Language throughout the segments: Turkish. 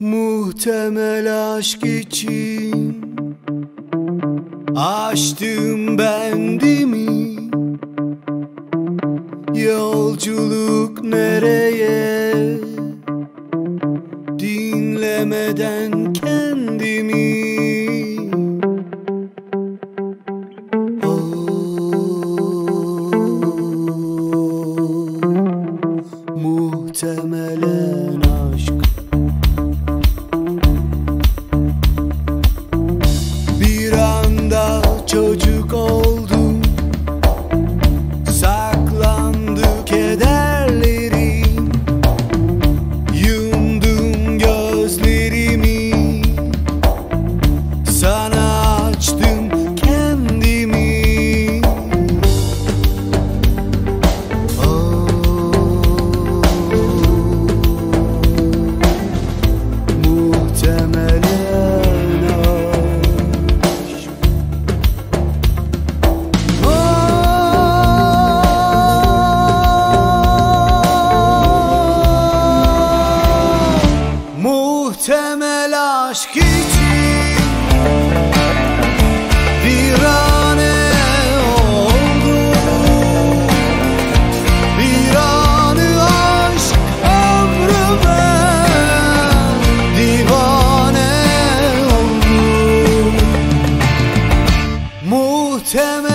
Muhtemel aşk için Açtım bendimi. Yolculuk nereye? Dinlemeden kendimi. Oh, muhtemel temel aşk için Virane oldu. Aşk ömrüme divane oldu. Muhtemel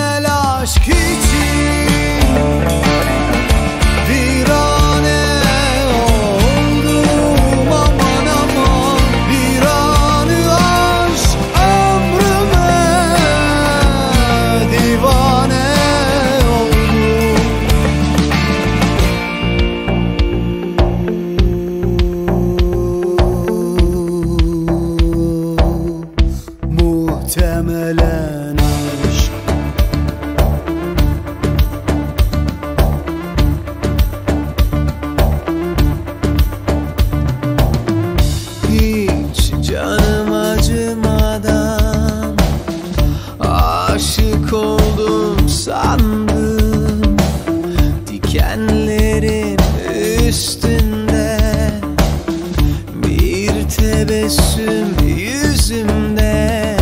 yüzümde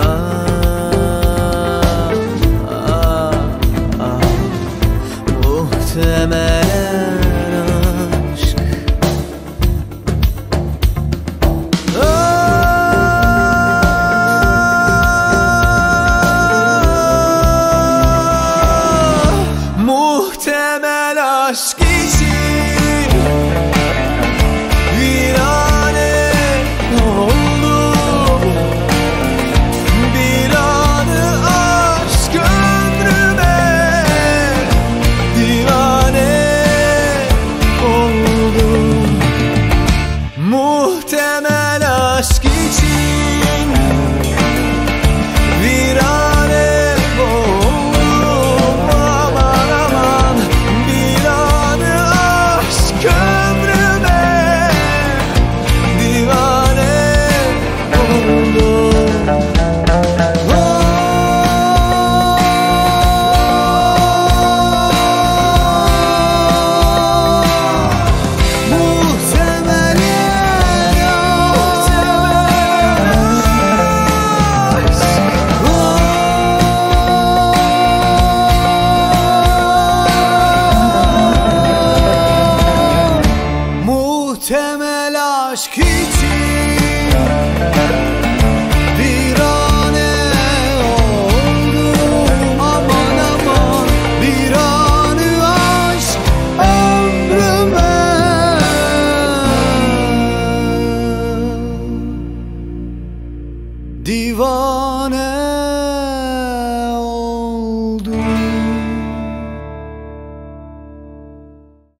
ah. Muhtemelen aşk Muhtemel aşk aşk için bir an oldu aman aman bir anı aşk ömrümü divane